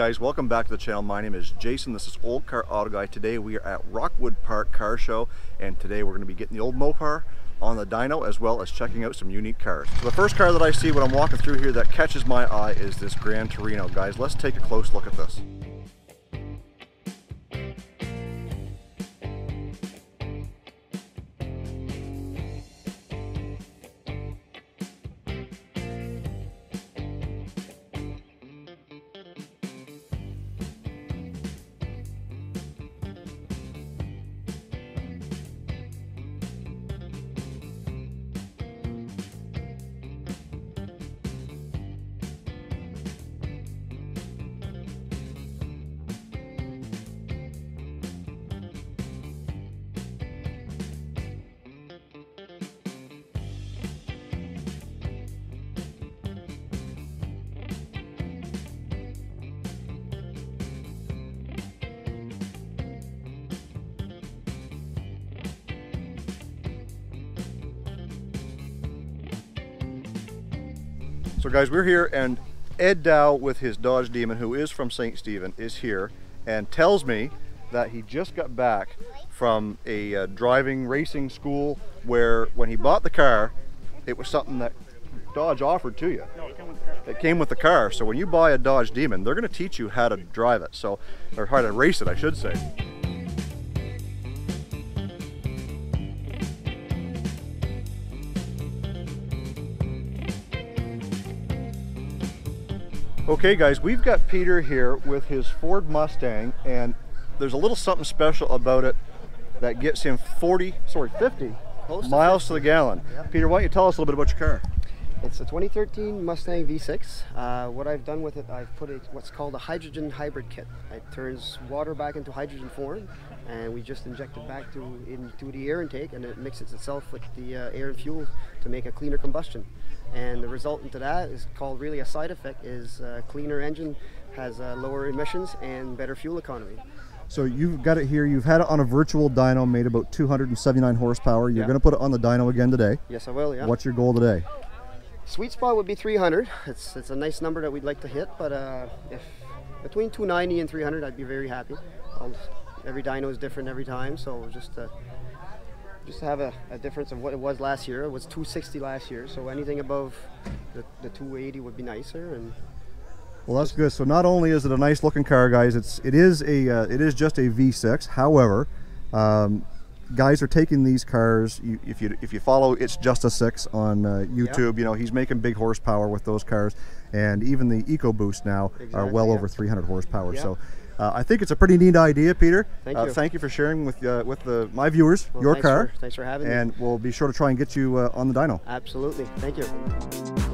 Guys, welcome back to the channel. My name is Jason. This is Olde Carr Auto Guy. Today we are at Rockwood Park Car Show and today we're going to be getting the old Mopar on the dyno as well as checking out some unique cars. So the first car that I see when I'm walking through here that catches my eye is this Gran Torino. Guys, let's take a close look at this. So guys, we're here and Ed Dow with his Dodge Demon, who is from St. Stephen, is here and tells me that he just got back from a uh, driving racing school where when he bought the car, it was something that Dodge offered to you. No, it came with the car. It came with the car. So when you buy a Dodge Demon, they're going to teach you how to drive it. So, or how to race it, I should say. Okay guys, we've got Peter here with his Ford Mustang and there's a little something special about it that gets him 40, sorry 50 Close to miles to the gallon. Yep. Peter, why don't you tell us a little bit about your car? It's a 2013 Mustang V6. Uh, what I've done with it, I've put it what's called a hydrogen hybrid kit. It turns water back into hydrogen form, and we just inject it back to into the air intake, and it mixes itself with the uh, air and fuel to make a cleaner combustion. And the result into that is called really a side effect is a cleaner engine has uh, lower emissions and better fuel economy. So you've got it here. You've had it on a virtual dyno, made about 279 horsepower. You're Yeah. going to put it on the dyno again today. Yes, I will. Yeah. What's your goal today? Sweet spot would be 300. It's it's a nice number that we'd like to hit, but uh, if between 290 and 300, I'd be very happy. I'll, every dyno is different every time, so just to, just to have a, a difference of what it was last year. It was 260 last year, so anything above the, the 280 would be nicer. And Well, that's good. So not only is it a nice looking car, guys, it's it is a uh, it is just a V6. However, um, guys are taking these cars. You, if you if you follow, it's just a six on uh, YouTube. You know he's making big horsepower with those cars, and even the EcoBoost now are well yeah. over 300 horsepower. Yeah. So. Uh, I think it's a pretty neat idea, Peter. Thank uh, you. Thank you for sharing with uh, with the my viewers well, your thanks car, For, thanks for having me. and we'll be sure to try and get you uh, on the dyno. Absolutely. Thank you.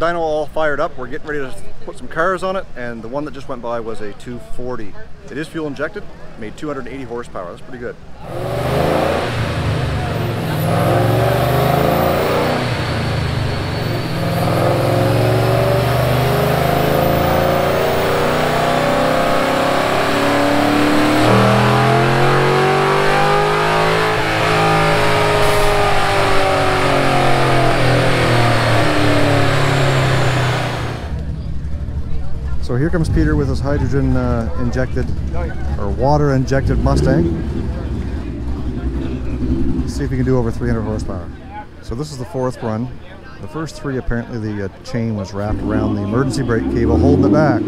Dyno all fired up. We're getting ready to put some cars on it, and the one that just went by was a 240. It is fuel injected, made 280 horsepower. That's pretty good. So here comes Peter with his hydrogen uh, injected or water injected Mustang. Let's see if he can do over 300 horsepower. So this is the fourth run. The first three apparently the uh, chain was wrapped around the emergency brake cable holding it back.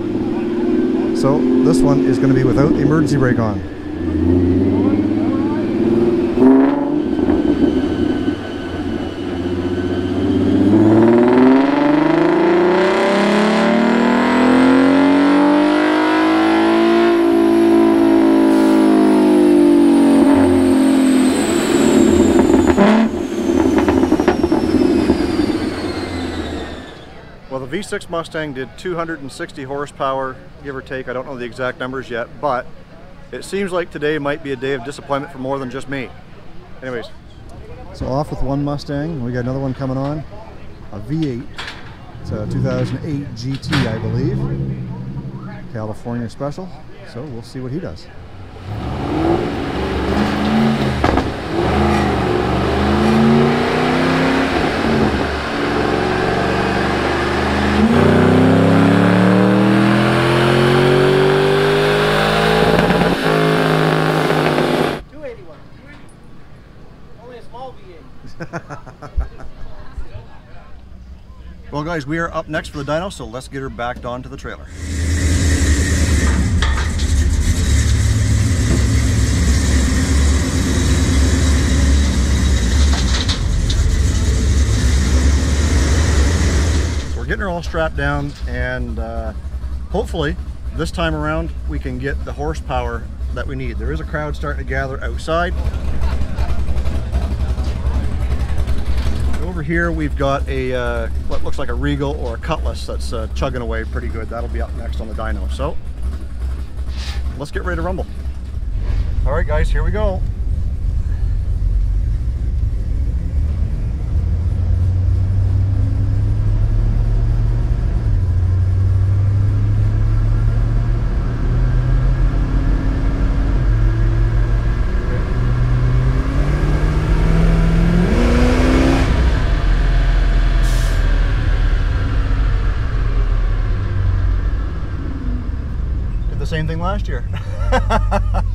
So this one is going to be without the emergency brake on. V6 Mustang did 260 horsepower, give or take. I don't know the exact numbers yet, but it seems like today might be a day of disappointment for more than just me. Anyways, so off with one Mustang. We got another one coming on, a V8. It's a 2008 GT, I believe. California special. So we'll see what he does. Guys, we are up next for the dyno, so let's get her backed onto the trailer. We're getting her all strapped down, and uh, hopefully, this time around, we can get the horsepower that we need. There is a crowd starting to gather outside. Over here we've got a uh, what looks like a Regal or a Cutlass that's uh, chugging away pretty good. That'll be up next on the dyno. So let's get ready to rumble. All right, guys, here we go. Did the same thing last year.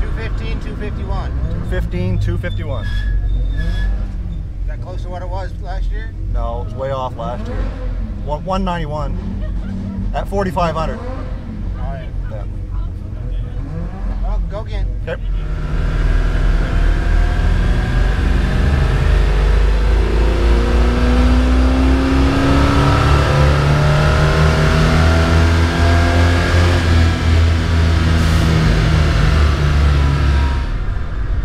Two fifteen, two fifty-one. 15, 251. Is that close to what it was last year? No, it was way off last year. One- 191 at 4,500. All right. Yeah. Well, go again. Okay.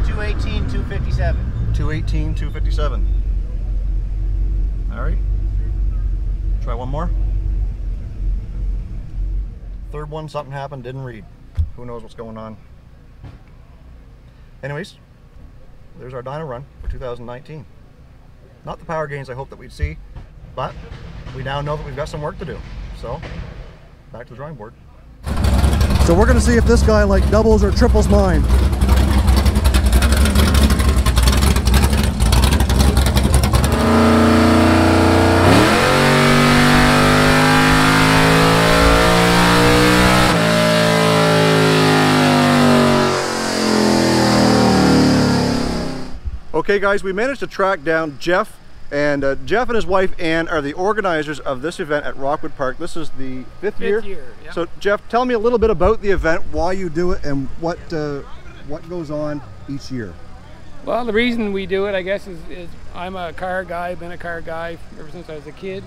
Two eighteen, two fifty-seven. 218, 257. All right. Try one more. Third one, something happened, didn't read. Who knows what's going on. Anyways, there's our dyno run for 2019. Not the power gains I hope that we'd see, but we now know that we've got some work to do. So, back to the drawing board. So we're gonna see if this guy like doubles or triples mine. Okay guys, we managed to track down Jeff and uh, Jeff and his wife Ann are the organizers of this event at Rockwood Park. This is the fifth, Fifth year. year, yeah. So Jeff, tell me a little bit about the event, why you do it, and what uh, what goes on each year. Well, the reason we do it, I guess, is, is I'm a car guy, been a car guy ever since I was a kid.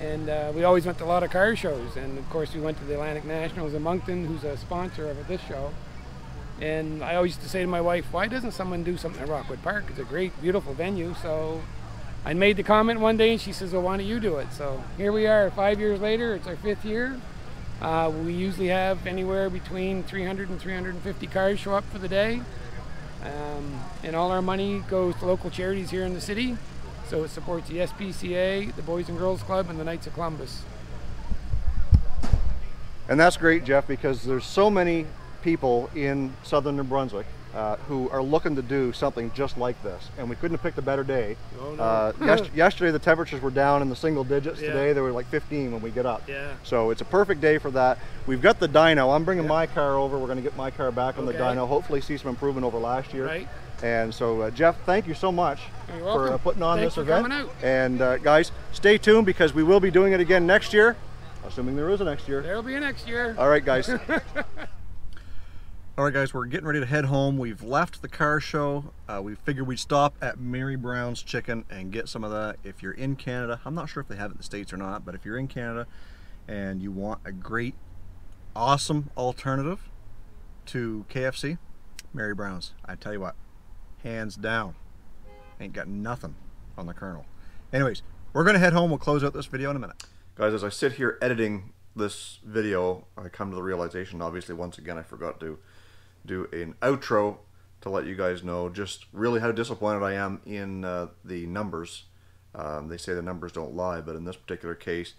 And uh, we always went to a lot of car shows. And of course, we went to the Atlantic Nationals in Moncton, who's a sponsor of this show. And I always used to say to my wife, why doesn't someone do something at Rockwood Park? It's a great, beautiful venue. So I made the comment one day, and she says, well, why don't you do it? So here we are, five years later. It's our fifth year. Uh, we usually have anywhere between 300 and 350 cars show up for the day. Um, and all our money goes to local charities here in the city. So it supports the SPCA, the Boys and Girls Club, and the Knights of Columbus. And that's great, Jeff, because there's so many people in southern New Brunswick uh, who are looking to do something just like this. And we couldn't have picked a better day. Oh, no. uh, yes- yesterday, the temperatures were down in the single digits. Yeah. Today, they were like 15 when we get up. Yeah. So it's a perfect day for that. We've got the dyno. I'm bringing my car over. We're going to get my car back on the Okay. dyno. Hopefully, see some improvement over last year. Right. And so, uh, Jeff, thank you so much for welcome. uh, putting on Thanks this for event. coming out. And uh, guys, stay tuned because we will be doing it again next year, assuming there is a next year. There'll be a next year. All right, guys. All right, guys, we're getting ready to head home. We've left the car show. Uh, we figured we'd stop at Mary Brown's Chicken and get some of that. If you're in Canada, I'm not sure if they have it in the States or not, but if you're in Canada and you want a great, awesome alternative to KFC, Mary Brown's. I tell you what, hands down, ain't got nothing on the Colonel. Anyways, we're gonna head home. We'll close out this video in a minute. Guys, as I sit here editing this video, I come to the realization, obviously, once again, I forgot to do an outro to let you guys know just really how disappointed I am in uh, the numbers. Um, they say the numbers don't lie, but in this particular case,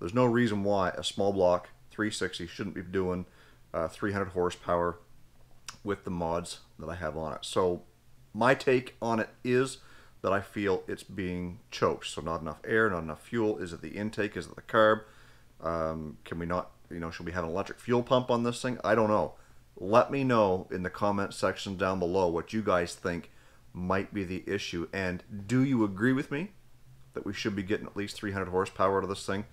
there's no reason why a small block 360 shouldn't be doing uh, 300 horsepower with the mods that I have on it. So my take on it is that I feel it's being choked. So not enough air, not enough fuel. Is it the intake? Is it the carb? Um, can we not, you know, should we have an electric fuel pump on this thing? I don't know. Let me know in the comment section down below what you guys think might be the issue. And do you agree with me that we should be getting at least 300 horsepower out of this thing?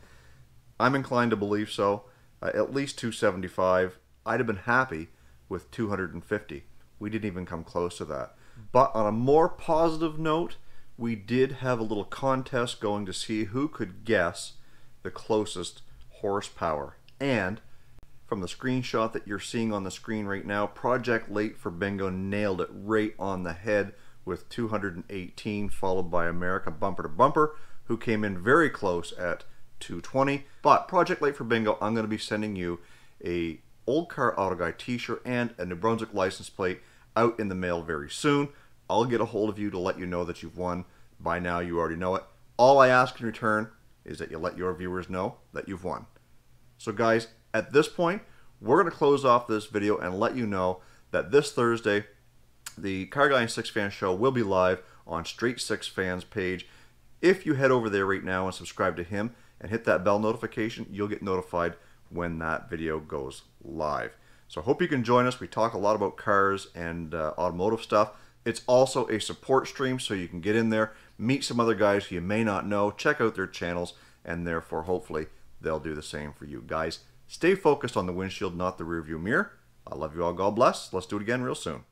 I'm inclined to believe so. Uh, at least 275. I'd have been happy with 250. We didn't even come close to that. But on a more positive note, we did have a little contest going to see who could guess the closest horsepower. And from the screenshot that you're seeing on the screen right now, Project Late for Bingo nailed it right on the head with 218, followed by America Bumper to Bumper, who came in very close at 220. But Project Late for Bingo, I'm going to be sending you a Olde Carr Auto Guy t-shirt and a New Brunswick license plate out in the mail very soon. I'll get a hold of you to let you know that you've won. By now, you already know it. All I ask in return is that you let your viewers know that you've won. So guys, at this point, we're going to close off this video and let you know that this Thursday, the Car Guy and Six Fans show will be live on Straight Six Fans page. If you head over there right now and subscribe to him and hit that bell notification, you'll get notified when that video goes live. So I hope you can join us. We talk a lot about cars and uh, automotive stuff. It's also a support stream, so you can get in there, meet some other guys who you may not know, check out their channels, and therefore, hopefully, they'll do the same for you. Guys, stay focused on the windshield, not the rearview mirror. I love you all. God bless. Let's do it again real soon.